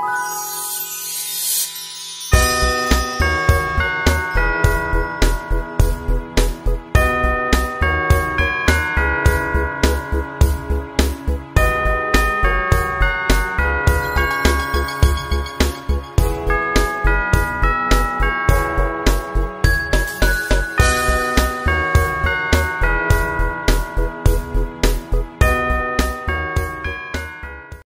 you